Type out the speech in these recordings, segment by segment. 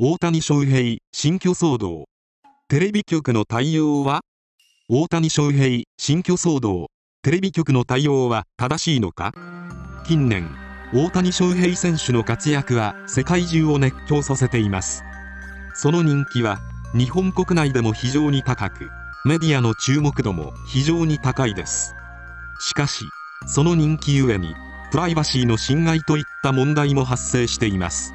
大谷翔平新居騒動。テレビ局の対応は？大谷翔平新居騒動。テレビ局の対応は正しいのか？近年大谷翔平選手の活躍は世界中を熱狂させています。その人気は日本国内でも非常に高くメディアの注目度も非常に高いです。しかしその人気ゆえにプライバシーの侵害といった問題も発生しています。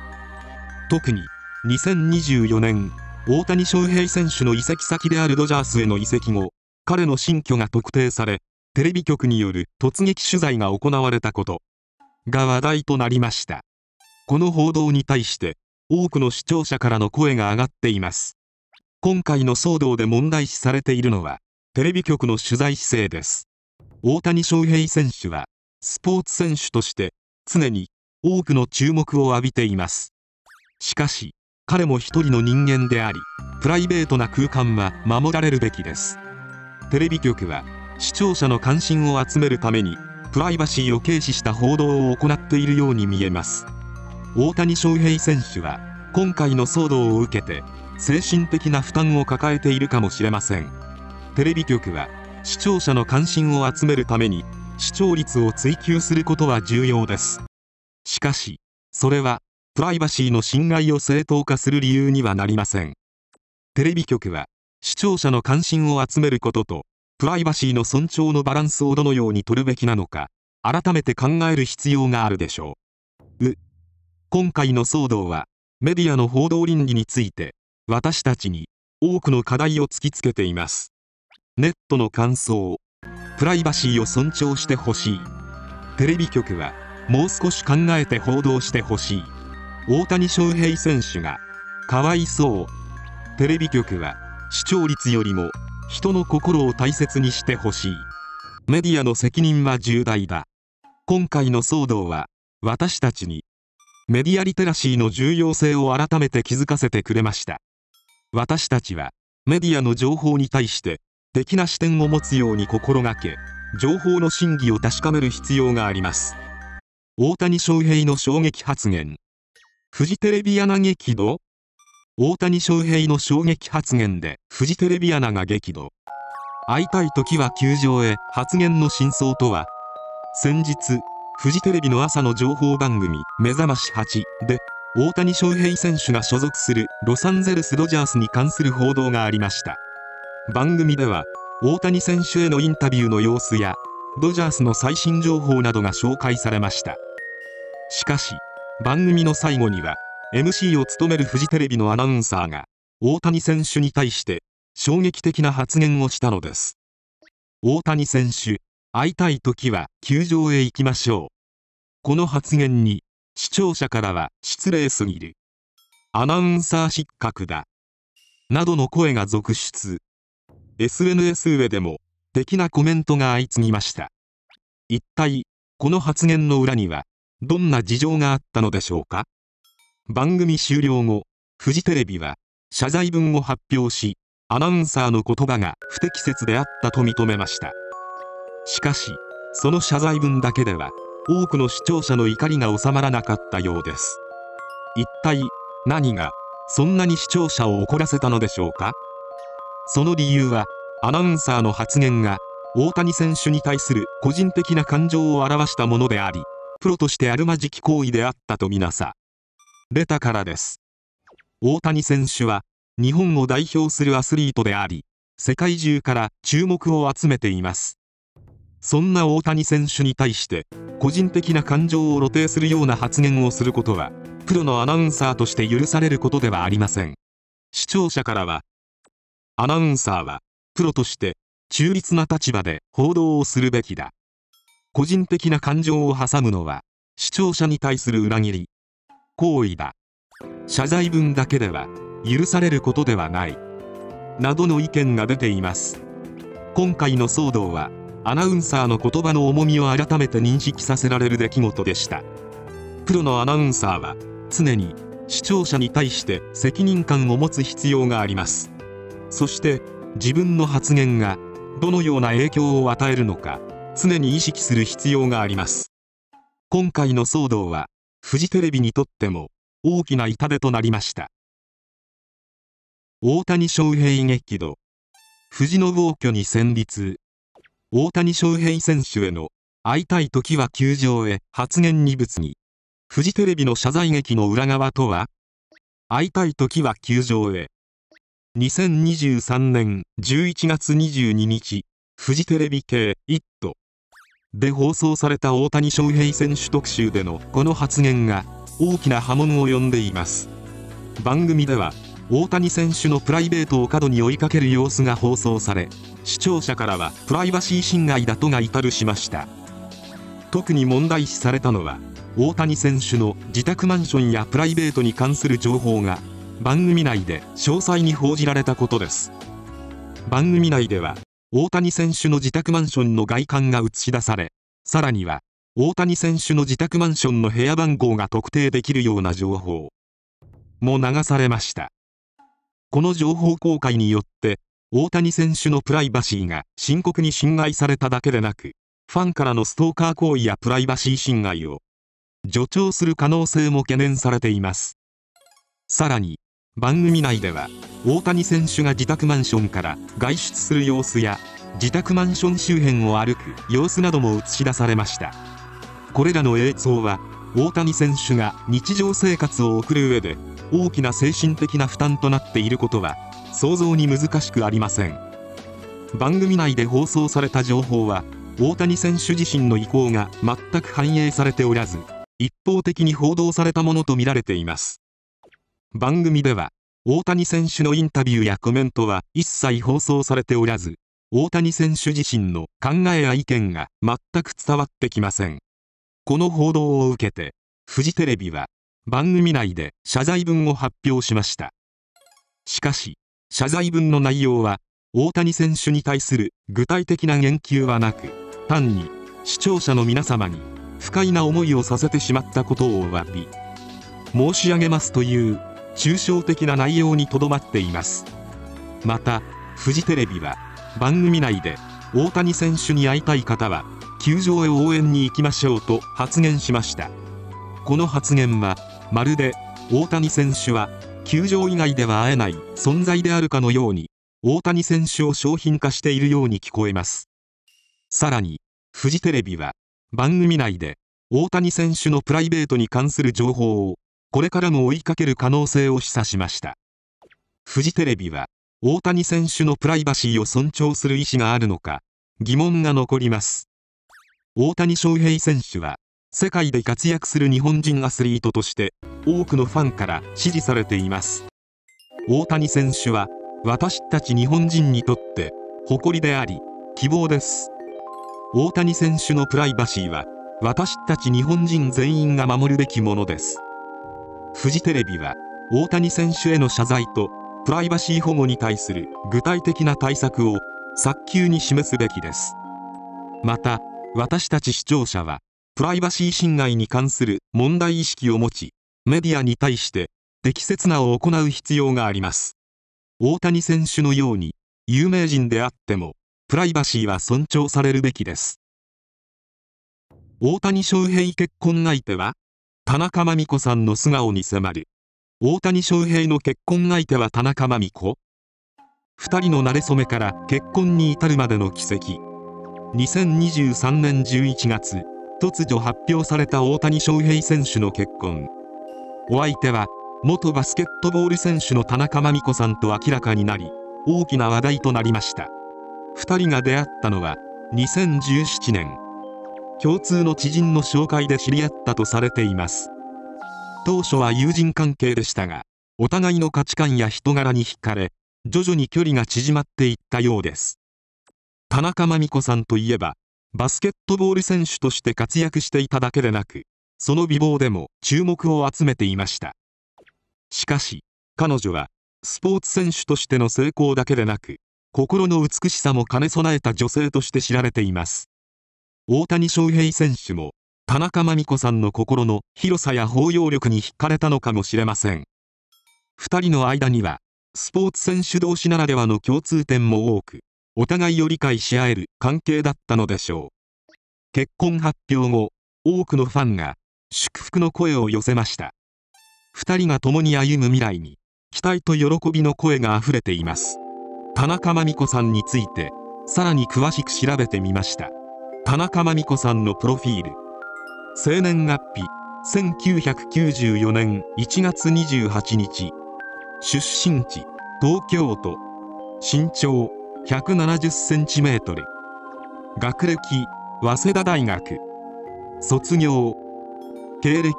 特に2024年大谷翔平選手の移籍先であるドジャースへの移籍後彼の新居が特定されテレビ局による突撃取材が行われたことが話題となりました。この報道に対して多くの視聴者からの声が上がっています。今回の騒動で問題視されているのはテレビ局の取材姿勢です。大谷翔平選手はスポーツ選手として常に多くの注目を浴びています。しかし彼も一人の人間でありプライベートな空間は守られるべきです。テレビ局は視聴者の関心を集めるためにプライバシーを軽視した報道を行っているように見えます。大谷翔平選手は今回の騒動を受けて精神的な負担を抱えているかもしれません。テレビ局は視聴者の関心を集めるために視聴率を追求することは重要です。しかしそれはプライバシーの侵害を正当化する理由にはなりません。テレビ局は視聴者の関心を集めることとプライバシーの尊重のバランスをどのように取るべきなのか改めて考える必要があるでしょう。う。今回の騒動はメディアの報道倫理について私たちに多くの課題を突きつけています。ネットの感想プライバシーを尊重してほしい。テレビ局はもう少し考えて報道してほしい。大谷翔平選手がかわいそう。テレビ局は視聴率よりも人の心を大切にしてほしい。メディアの責任は重大だ。今回の騒動は私たちにメディアリテラシーの重要性を改めて気づかせてくれました。私たちはメディアの情報に対して的な視点を持つように心がけ情報の真偽を確かめる必要があります。大谷翔平の衝撃発言。フジテレビアナ激怒大谷翔平の衝撃発言でフジテレビアナが激怒。会いたい時は球場へ発言の真相とは？先日フジテレビの朝の情報番組「目覚まし8」で大谷翔平選手が所属するロサンゼルス・ドジャースに関する報道がありました。番組では大谷選手へのインタビューの様子やドジャースの最新情報などが紹介されました。しかし番組の最後には MC を務めるフジテレビのアナウンサーが大谷選手に対して衝撃的な発言をしたのです。大谷選手会いたい時は球場へ行きましょう。この発言に視聴者からは失礼すぎる。アナウンサー失格だ。などの声が続出。SNS 上でも的なコメントが相次ぎました。一体この発言の裏にはどんな事情があったのでしょうか？番組終了後フジテレビは謝罪文を発表しアナウンサーの言葉が不適切であったと認めました。しかしその謝罪文だけでは多くの視聴者の怒りが収まらなかったようです。一体何がそんなに視聴者を怒らせたのでしょうか？その理由はアナウンサーの発言が大谷選手に対する個人的な感情を表したものでありプロとしてあるまじき行為であったとみなさ。れたからです。大谷選手は日本を代表するアスリートであり世界中から注目を集めています。そんな大谷選手に対して個人的な感情を露呈するような発言をすることはプロのアナウンサーとして許されることではありません。視聴者からはアナウンサーはプロとして中立な立場で報道をするべきだ。個人的な感情を挟むのは視聴者に対する裏切り行為だ。謝罪文だけでは許されることではない。などの意見が出ています。今回の騒動はアナウンサーの言葉の重みを改めて認識させられる出来事でした。プロのアナウンサーは常に視聴者に対して責任感を持つ必要があります。そして自分の発言がどのような影響を与えるのか常に意識する必要があります今回の騒動はフジテレビにとっても大きな痛手となりました大谷翔平激怒富士の暴挙に戦慄大谷翔平選手への会いたい時は球場へ発言に物にフジテレビの謝罪劇の裏側とは会いたい時は球場へ2023年11月22日フジテレビ系「イット!」で放送された大谷翔平選手特集でのこの発言が大きな波紋を呼んでいます。番組では大谷選手のプライベートを過度に追いかける様子が放送され視聴者からはプライバシー侵害だとが至るしました。特に問題視されたのは大谷選手の自宅マンションやプライベートに関する情報が番組内で詳細に報じられたことです。番組内では大谷選手の自宅マンションの外観が映し出されさらには大谷選手の自宅マンションの部屋番号が特定できるような情報も流されました。この情報公開によって大谷選手のプライバシーが深刻に侵害されただけでなくファンからのストーカー行為やプライバシー侵害を助長する可能性も懸念されています。さらに番組内では大谷選手が自宅マンションから外出する様子や自宅マンション周辺を歩く様子なども映し出されました。これらの映像は大谷選手が日常生活を送る上で大きな精神的な負担となっていることは想像に難しくありません。番組内で放送された情報は大谷選手自身の意向が全く反映されておらず一方的に報道されたものとみられています。番組では大谷選手のインタビューやコメントは一切放送されておらず大谷選手自身の考えや意見が全く伝わってきません。この報道を受けてフジテレビは番組内で謝罪文を発表しました。しかし謝罪文の内容は大谷選手に対する具体的な言及はなく単に視聴者の皆様に不快な思いをさせてしまったことをお詫び申し上げますという抽象的な内容にとどまっています。またフジテレビは番組内で大谷選手に会いたい方は球場へ応援に行きましょうと発言しました。この発言はまるで大谷選手は球場以外では会えない存在であるかのように大谷選手を商品化しているように聞こえます。さらにフジテレビは番組内で大谷選手のプライベートに関する情報をこれからも追いかける可能性を示唆しました。フジテレビは大谷選手のプライバシーを尊重する意思があるのか疑問が残ります。大谷翔平選手は世界で活躍する日本人アスリートとして多くのファンから支持されています。大谷選手は私たち日本人にとって誇りであり希望です。大谷選手のプライバシーは私たち日本人全員が守るべきものです。フジテレビは大谷選手への謝罪とプライバシー保護に対する具体的な対策を早急に示すべきです。また私たち視聴者はプライバシー侵害に関する問題意識を持ちメディアに対して適切なを行う必要があります。大谷選手のように有名人であってもプライバシーは尊重されるべきです。大谷翔平結婚相手は田中真美子さんの素顔に迫る。大谷翔平の結婚相手は田中真美子。2人の馴れ初めから結婚に至るまでの奇跡。2023年11月突如発表された大谷翔平選手の結婚。お相手は元バスケットボール選手の田中真美子さんと明らかになり大きな話題となりました。2人が出会ったのは2017年。共通の知人の紹介で知り合ったとされています。当初は友人関係でしたがお互いの価値観や人柄に惹かれ徐々に距離が縮まっていったようです。田中真美子さんといえばバスケットボール選手として活躍していただけでなくその美貌でも注目を集めていました。しかし彼女はスポーツ選手としての成功だけでなく心の美しさも兼ね備えた女性として知られています。大谷翔平選手も田中真美子さんの心の広さや包容力に惹かれたのかもしれません。2人の間にはスポーツ選手同士ならではの共通点も多くお互いを理解し合える関係だったのでしょう。結婚発表後多くのファンが祝福の声を寄せました。2人が共に歩む未来に期待と喜びの声が溢れています。田中真美子さんについてさらに詳しく調べてみました。田中真美子さんのプロフィール。生年月日1994年1月28日。出身地東京都。身長170センチメートル。学歴早稲田大学。卒業経歴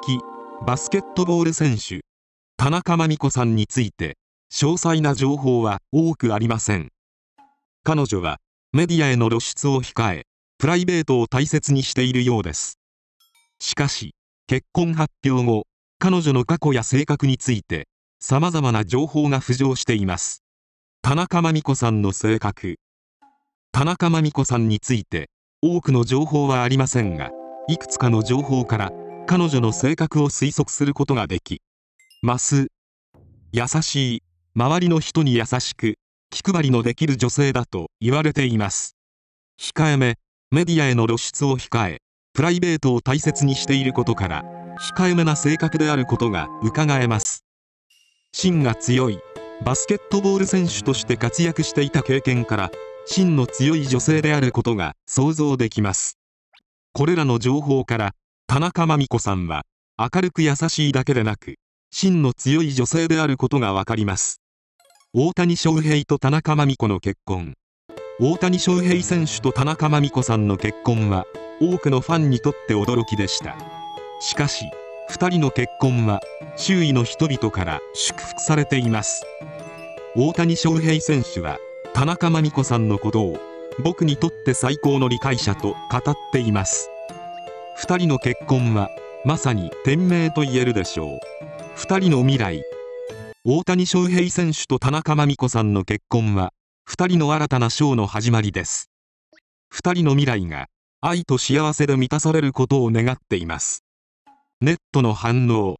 バスケットボール選手。田中真美子さんについて詳細な情報は多くありません。彼女はメディアへの露出を控えプライベートを大切にしているようです。しかし結婚発表後彼女の過去や性格について様々な情報が浮上しています。田中真美子さんの性格。田中真美子さんについて多くの情報はありませんがいくつかの情報から彼女の性格を推測することができます優しい周りの人に優しく気配りのできる女性だと言われています。控えめメディアへの露出を控えプライベートを大切にしていることから控えめな性格であることが伺えます。芯が強いバスケットボール選手として活躍していた経験から芯の強い女性であることが想像できます。これらの情報から田中真美子さんは明るく優しいだけでなく芯の強い女性であることがわかります。大谷翔平と田中真美子の結婚。大谷翔平選手と田中真美子さんの結婚は多くのファンにとって驚きでした。しかし2人の結婚は周囲の人々から祝福されています。大谷翔平選手は田中真美子さんのことを僕にとって最高の理解者と語っています。2人の結婚はまさに天命と言えるでしょう。2人の未来。大谷翔平選手と田中真美子さんの結婚は2人の新たなショーの始まりです。2人の未来が愛と幸せで満たされることを願っています。ネットの反応。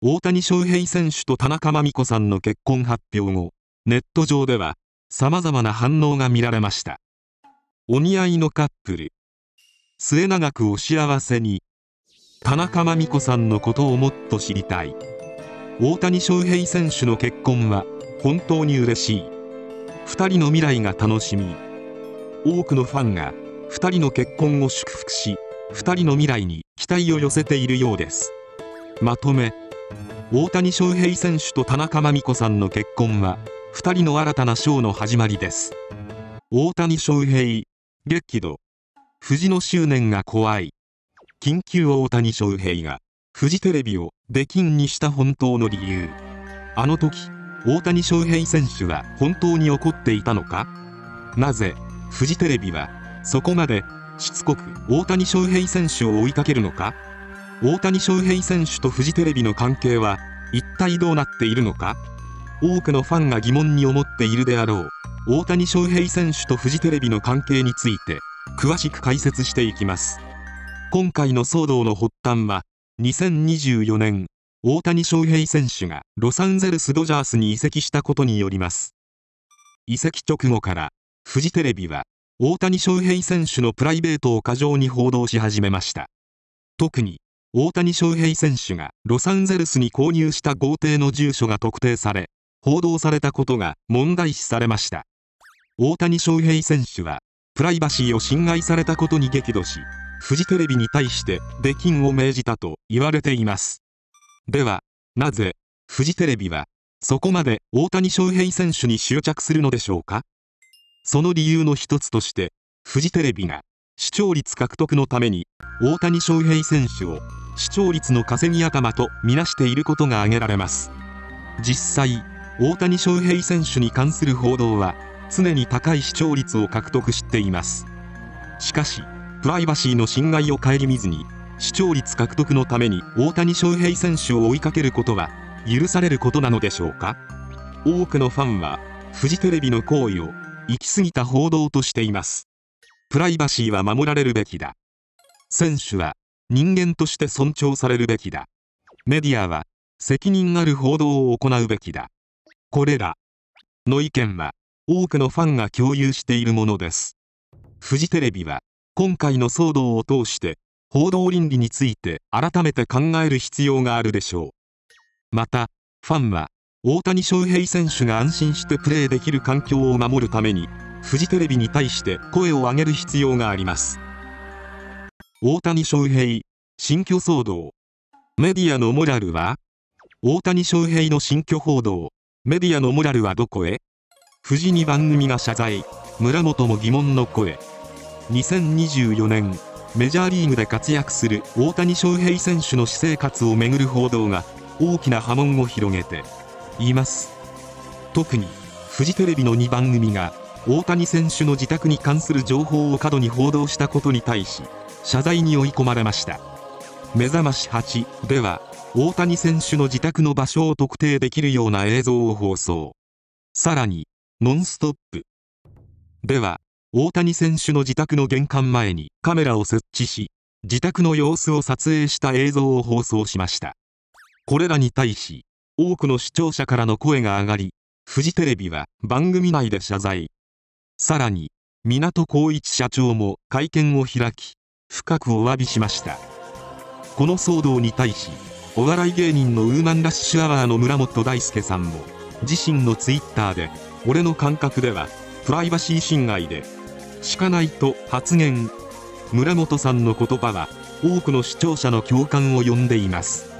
大谷翔平選手と田中真美子さんの結婚発表後ネット上では様々な反応が見られました。お似合いのカップル。末永くお幸せに。田中真美子さんのことをもっと知りたい。大谷翔平選手の結婚は本当に嬉しい。2人の未来が楽しみ。多くのファンが2人の結婚を祝福し2人の未来に期待を寄せているようです。まとめ。大谷翔平選手と田中真美子さんの結婚は2人の新たなショーの始まりです。大谷翔平激怒。富の執念が怖い。緊急大谷翔平がフジテレビを出禁にした本当の理由。あの時大谷翔平選手は本当に怒っていたのか？なぜ？フジテレビはそこまでしつこく大谷翔平選手を追いかけるのか？大谷翔平選手とフジテレビの関係は一体どうなっているのか？多くのファンが疑問に思っているであろう大谷翔平選手とフジテレビの関係について詳しく解説していきます。今回の騒動の発端は2024年大谷翔平選手がロサンゼルスドジャースに移籍したことによります。移籍直後からフジテレビは大谷翔平選手のプライベートを過剰に報道し始めました。特に大谷翔平選手がロサンゼルスに購入した豪邸の住所が特定され報道されたことが問題視されました。大谷翔平選手はプライバシーを侵害されたことに激怒しフジテレビに対して出禁を命じたと言われています。ではなぜフジテレビはそこまで大谷翔平選手に執着するのでしょうか？その理由の一つとしてフジテレビが視聴率獲得のために大谷翔平選手を視聴率の稼ぎ頭とみなしていることが挙げられます。実際大谷翔平選手に関する報道は常に高い視聴率を獲得しています。しかしプライバシーの侵害を顧みずに視聴率獲得のために大谷翔平選手を追いかけることは許されることなのでしょうか？多くのファンはフジテレビの行為を行き過ぎた報道としています。プライバシーは守られるべきだ。選手は人間として尊重されるべきだ。メディアは責任ある報道を行うべきだ。これらの意見は多くのファンが共有しているものです。フジテレビは今回の騒動を通して報道倫理について改めて考える必要があるでしょう。またファンは大谷翔平選手が安心してプレーできる環境を守るためにフジテレビに対して声を上げる必要があります。大谷翔平新居騒動。メディアのモラルは？大谷翔平の新居報道。メディアのモラルはどこへ？富士に番組が謝罪。村本も疑問の声。2024年メジャーリーグで活躍する大谷翔平選手の私生活をめぐる報道が大きな波紋を広げています。特にフジテレビの2番組が大谷選手の自宅に関する情報を過度に報道したことに対し謝罪に追い込まれました。目覚まし8では大谷選手の自宅の場所を特定できるような映像を放送。さらにノンストップでは大谷選手の自宅の玄関前にカメラを設置し自宅の様子を撮影した映像を放送しました。これらに対し多くの視聴者からの声が上がりフジテレビは番組内で謝罪。さらに港光一社長も会見を開き深くお詫びしました。この騒動に対しお笑い芸人のウーマンラッシュアワーの村本大輔さんも自身のツイッターで俺の感覚ではプライバシー侵害でしかないと発言。村本さんの言葉は多くの視聴者の共感を呼んでいます。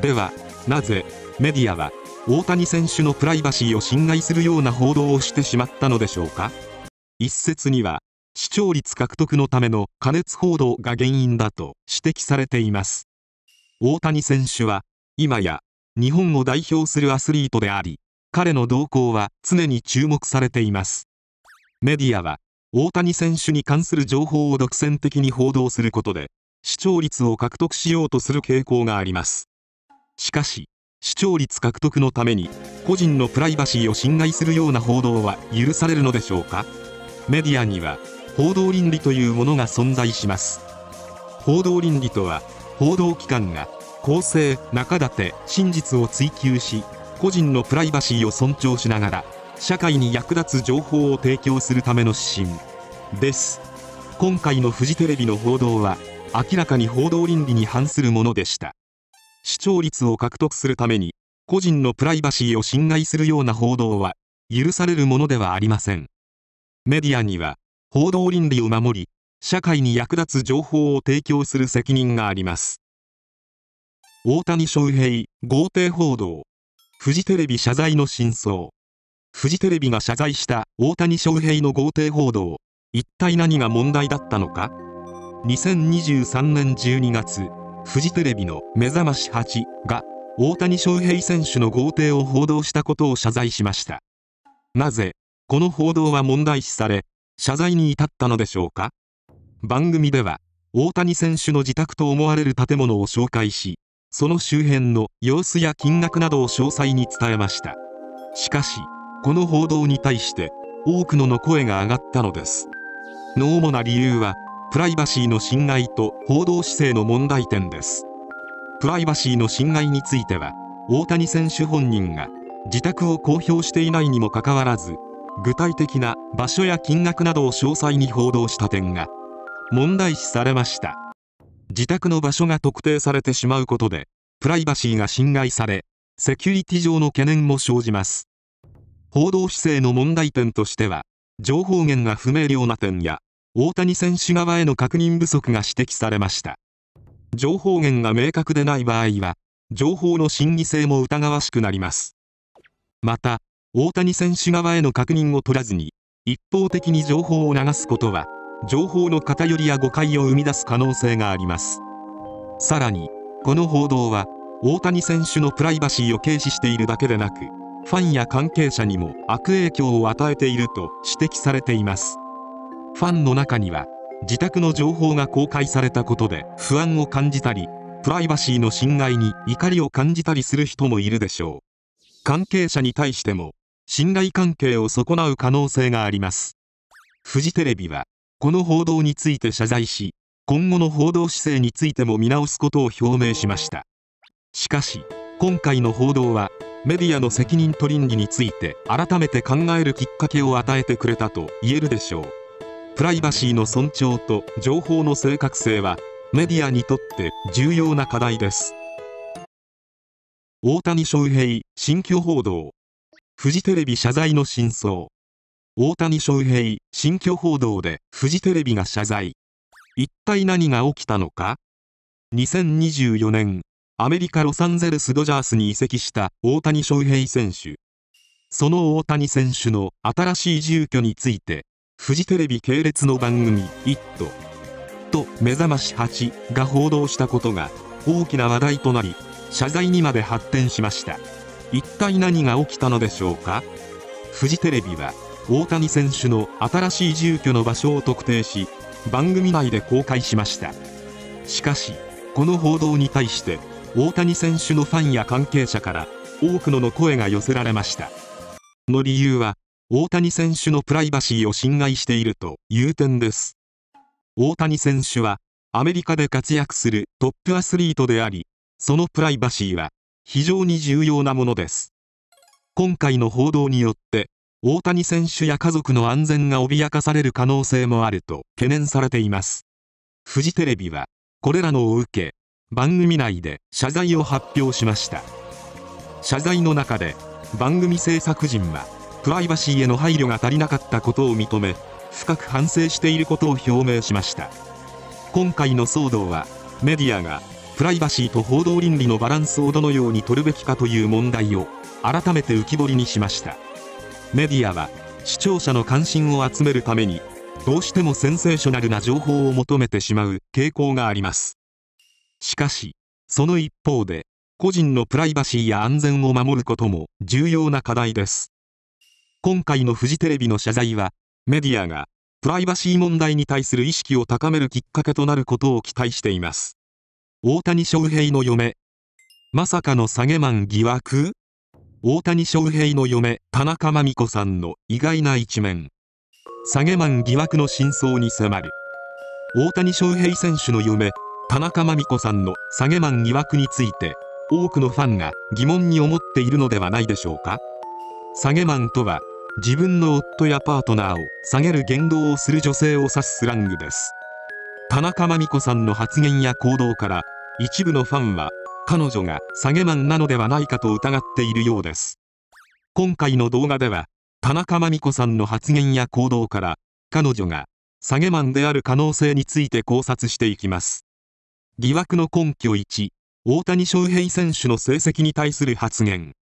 ではなぜメディアは大谷選手のプライバシーを侵害するような報道をしてしまったのでしょうか？一説には視聴率獲得のための加熱報道が原因だと指摘されています。大谷選手は今や日本を代表するアスリートであり彼の動向は常に注目されています。メディアは大谷選手に関する情報を独占的に報道することで視聴率を獲得しようとする傾向があります。しかし視聴率獲得のために個人のプライバシーを侵害するような報道は許されるのでしょうか？メディアには報道倫理というものが存在します。報道倫理とは報道機関が公正中立真実を追求し個人のプライバシーを尊重しながら社会に役立つ情報を提供するための指針です。今回のフジテレビの報道は明らかに報道倫理に反するものでした。視聴率を獲得するために個人のプライバシーを侵害するような報道は許されるものではありません。メディアには報道倫理を守り社会に役立つ情報を提供する責任があります。大谷翔平豪邸報道。フジテレビ謝罪の真相。フジテレビが謝罪した大谷翔平の豪邸報道。一体何が問題だったのか？2023年12月フジテレビの「目覚まし8」が大谷翔平選手の豪邸を報道したことを謝罪しました。なぜこの報道は問題視され謝罪に至ったのでしょうか？番組では大谷選手の自宅と思われる建物を紹介しその周辺の様子や金額などを詳細に伝えました。しかしこの報道に対して多くのの声が上がったのです。の主な理由はプライバシーの侵害と報道姿勢の問題点です。プライバシーの侵害については大谷選手本人が自宅を公表していないにもかかわらず具体的な場所や金額などを詳細に報道した点が問題視されました。自宅の場所が特定されてしまうことでプライバシーが侵害されセキュリティ上の懸念も生じます。報道姿勢の問題点としては情報源が不明瞭な点や大谷選手側への確認不足が指摘されました。情報源が明確でない場合は情報の真偽性も疑わしくなります。また大谷選手側への確認を取らずに一方的に情報を流すことは情報の偏りや誤解を生み出す可能性があります。さらにこの報道は大谷選手のプライバシーを軽視しているだけでなくファンや関係者にも悪影響を与えていると指摘されています。ファンの中には自宅の情報が公開されたことで不安を感じたりプライバシーの侵害に怒りを感じたりする人もいるでしょう。関係者に対しても信頼関係を損なう可能性があります。フジテレビはこの報道について謝罪し今後の報道姿勢についても見直すことを表明しました。しかし今回の報道はメディアの責任と倫理について改めて考えるきっかけを与えてくれたと言えるでしょう。プライバシーの尊重と情報の正確性はメディアにとって重要な課題です。大谷翔平新居報道。フジテレビ謝罪の真相。大谷翔平新居報道でフジテレビが謝罪。一体何が起きたのか。2024年。アメリカ・ロサンゼルス・ドジャースに移籍した大谷翔平選手。その大谷選手の新しい住居についてフジテレビ系列の番組「イット!」と「目覚まし8」が報道したことが大きな話題となり謝罪にまで発展しました。一体何が起きたのでしょうか？フジテレビは大谷選手の新しい住居の場所を特定し番組内で公開しました。しかしこの報道に対して大谷選手のファンや関係者から多くのの声が寄せられました。の理由は大谷選手のプライバシーを侵害しているという点です。大谷選手はアメリカで活躍するトップアスリートでありそのプライバシーは非常に重要なものです。今回の報道によって大谷選手や家族の安全が脅かされる可能性もあると懸念されています。フジテレビはこれらのを受け番組内で謝罪を発表しました。謝罪の中で番組制作陣はプライバシーへの配慮が足りなかったことを認め深く反省していることを表明しました。今回の騒動はメディアがプライバシーと報道倫理のバランスをどのように取るべきかという問題を改めて浮き彫りにしました。メディアは視聴者の関心を集めるためにどうしてもセンセーショナルな情報を求めてしまう傾向があります。しかしその一方で個人のプライバシーや安全を守ることも重要な課題です。今回のフジテレビの謝罪はメディアがプライバシー問題に対する意識を高めるきっかけとなることを期待しています。大谷翔平の嫁まさかの下げマン疑惑？大谷翔平の嫁田中真美子さんの意外な一面。下げマン疑惑の真相に迫る。大谷翔平選手の嫁田中真美子さんの下げマン疑惑について多くのファンが疑問に思っているのではないでしょうか。下げマンとは自分の夫やパートナーを下げる言動をする女性を指すスラングです。田中真美子さんの発言や行動から一部のファンは彼女が下げマンなのではないかと疑っているようです。今回の動画では田中真美子さんの発言や行動から彼女が下げマンである可能性について考察していきます。疑惑の根拠1大谷翔平選手の成績に対する発言。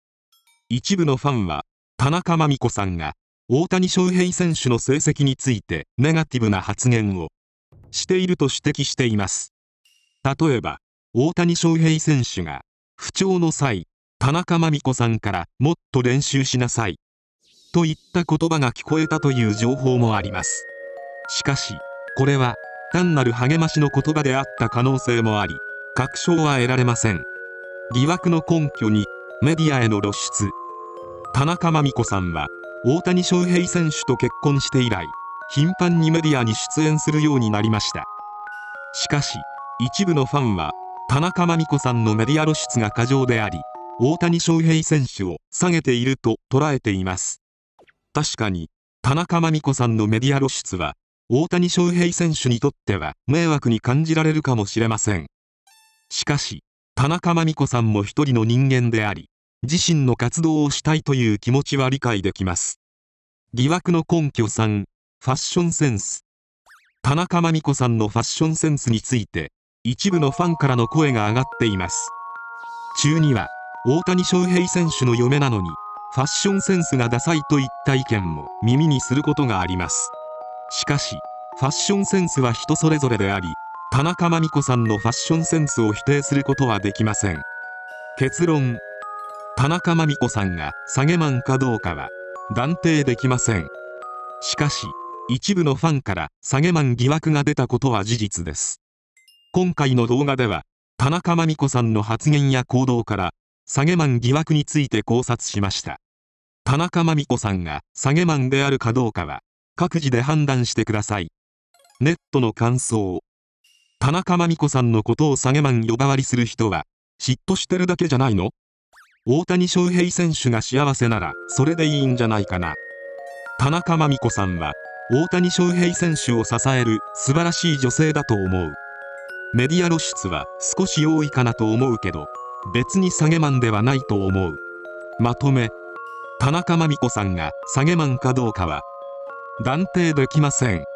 一部のファンは田中真美子さんが大谷翔平選手の成績についてネガティブな発言をしていると指摘しています。例えば大谷翔平選手が不調の際田中真美子さんからもっと練習しなさい。といった言葉が聞こえたという情報もあります。しかしこれは単なる励ましの言葉であった可能性もあり確証は得られません。疑惑の根拠にメディアへの露出。田中真美子さんは大谷翔平選手と結婚して以来頻繁にメディアに出演するようになりました。しかし一部のファンは田中真美子さんのメディア露出が過剰であり大谷翔平選手を下げていると捉えています。確かに田中真美子さんのメディア露出は大谷翔平選手にとっては迷惑に感じられるかもしれません。しかし田中真美子さんも一人の人間であり自身の活動をしたいという気持ちは理解できます。疑惑の根拠3ファッションセンス。田中真美子さんのファッションセンスについて一部のファンからの声が上がっています。中には大谷翔平選手の嫁なのにファッションセンスがダサいといった意見も耳にすることがあります。しかしファッションセンスは人それぞれであり田中真美子さんのファッションセンスを否定することはできません。結論田中真美子さんが下げマンかどうかは断定できません。しかし一部のファンから下げマン疑惑が出たことは事実です。今回の動画では田中真美子さんの発言や行動から下げマン疑惑について考察しました。田中真美子さんが下げマンであるかどうかは各自で判断してください。ネットの感想。田中真美子さんのことを下げマン呼ばわりする人は嫉妬してるだけじゃないの？大谷翔平選手が幸せならそれでいいんじゃないかな。田中真美子さんは大谷翔平選手を支える素晴らしい女性だと思う。メディア露出は少し多いかなと思うけど別に下げマンではないと思う。まとめ。田中真美子さんが下げマンかどうかは断定できません。